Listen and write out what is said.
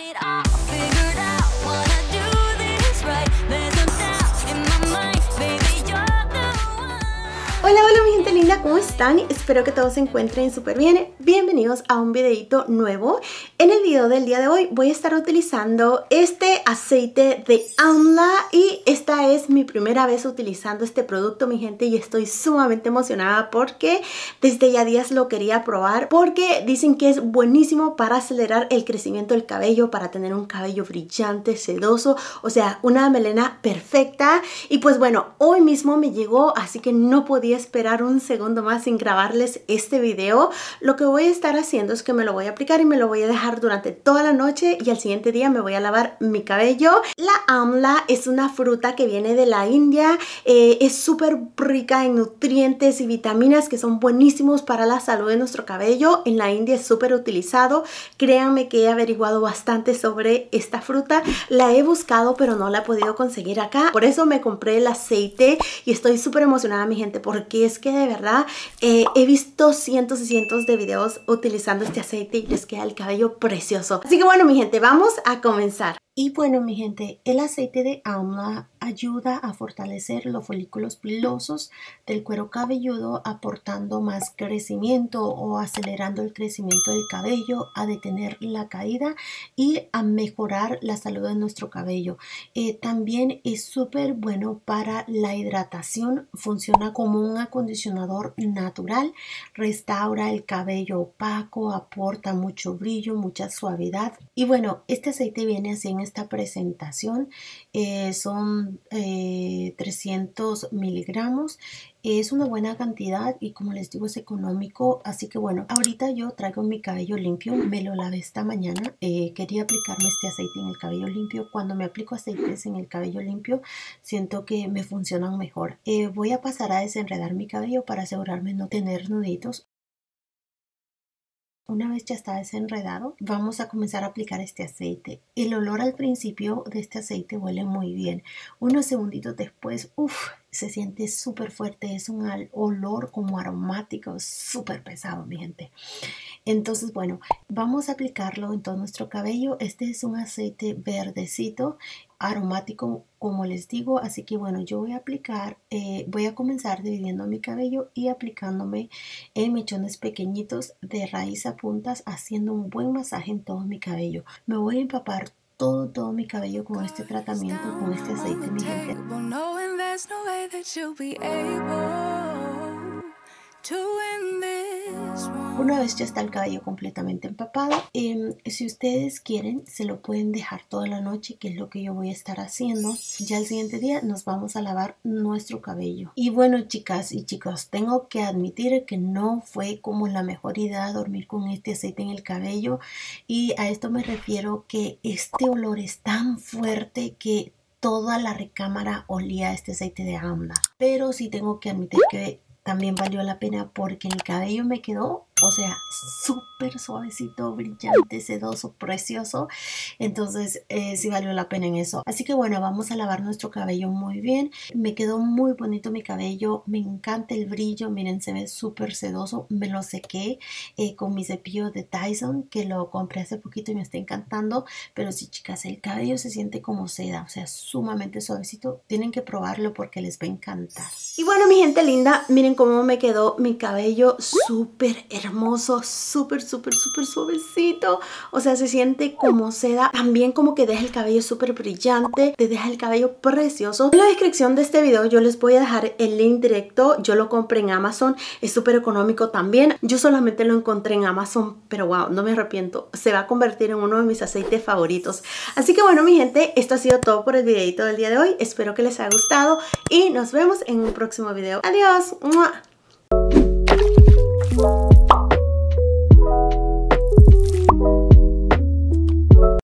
it all. Linda, ¿cómo están? Espero que todos se encuentren súper bien. Bienvenidos a un videito nuevo. En el video del día de hoy voy a estar utilizando este aceite de Amla y esta es mi primera vez utilizando este producto mi gente y estoy sumamente emocionada porque desde ya días lo quería probar porque dicen que es buenísimo para acelerar el crecimiento del cabello, para tener un cabello brillante, sedoso, o sea, una melena perfecta y pues bueno, hoy mismo me llegó así que no podía esperar un segundo más sin grabarles este video. Lo que voy a estar haciendo es que me lo voy a aplicar y me lo voy a dejar durante toda la noche y al siguiente día me voy a lavar mi cabello. La amla es una fruta que viene de la India, eh, es súper rica en nutrientes y vitaminas que son buenísimos para la salud de nuestro cabello. En la India es súper utilizado. Créanme que he averiguado bastante sobre esta fruta. La he buscado pero no la he podido conseguir acá. Por eso me compré el aceite y estoy súper emocionada mi gente porque es que de verdad eh, he visto cientos y cientos de videos utilizando este aceite y les queda el cabello precioso. Así que bueno mi gente, vamos a comenzar. Y bueno mi gente, el aceite de amla ayuda a fortalecer los folículos pilosos del cuero cabelludo aportando más crecimiento o acelerando el crecimiento del cabello, a detener la caída y a mejorar la salud de nuestro cabello. Eh, también es súper bueno para la hidratación, funciona como un acondicionador natural, restaura el cabello opaco, aporta mucho brillo, mucha suavidad. Y bueno, este aceite viene así en esta presentación, eh, son 300 eh, miligramos. Es una buena cantidad y como les digo es económico. Así que bueno, ahorita yo traigo mi cabello limpio. Me lo lavé esta mañana. Eh, quería aplicarme este aceite en el cabello limpio. Cuando me aplico aceites en el cabello limpio siento que me funcionan mejor. Eh, voy a pasar a desenredar mi cabello para asegurarme no tener nuditos. Una vez ya está desenredado, vamos a comenzar a aplicar este aceite. El olor al principio de este aceite huele muy bien. Unos segunditos después, uff, se siente súper fuerte. Es un olor como aromático, súper pesado, mi gente. Entonces, bueno, vamos a aplicarlo en todo nuestro cabello. Este es un aceite verdecito aromático como les digo así que bueno yo voy a aplicar eh, voy a comenzar dividiendo mi cabello y aplicándome en mechones pequeñitos de raíz a puntas haciendo un buen masaje en todo mi cabello me voy a empapar todo todo mi cabello con este tratamiento con este aceite mi gente una vez ya está el cabello completamente empapado, em, si ustedes quieren, se lo pueden dejar toda la noche, que es lo que yo voy a estar haciendo. Ya el siguiente día nos vamos a lavar nuestro cabello. Y bueno, chicas y chicos, tengo que admitir que no fue como la mejor idea dormir con este aceite en el cabello. Y a esto me refiero que este olor es tan fuerte que toda la recámara olía a este aceite de amla. Pero sí tengo que admitir que también valió la pena porque el cabello me quedó o sea, súper suavecito, brillante, sedoso, precioso. Entonces, eh, sí valió la pena en eso. Así que bueno, vamos a lavar nuestro cabello muy bien. Me quedó muy bonito mi cabello. Me encanta el brillo. Miren, se ve súper sedoso. Me lo sequé eh, con mi cepillo de Tyson, que lo compré hace poquito y me está encantando. Pero sí, chicas, el cabello se siente como seda. O sea, sumamente suavecito. Tienen que probarlo porque les va a encantar. Y bueno, mi gente linda, miren cómo me quedó mi cabello súper hermoso hermoso, súper, súper, súper suavecito. O sea, se siente como seda. También como que deja el cabello súper brillante. Te deja el cabello precioso. En la descripción de este video yo les voy a dejar el link directo. Yo lo compré en Amazon. Es súper económico también. Yo solamente lo encontré en Amazon. Pero wow, no me arrepiento. Se va a convertir en uno de mis aceites favoritos. Así que bueno, mi gente, esto ha sido todo por el videito del día de hoy. Espero que les haya gustado. Y nos vemos en un próximo video. Adiós.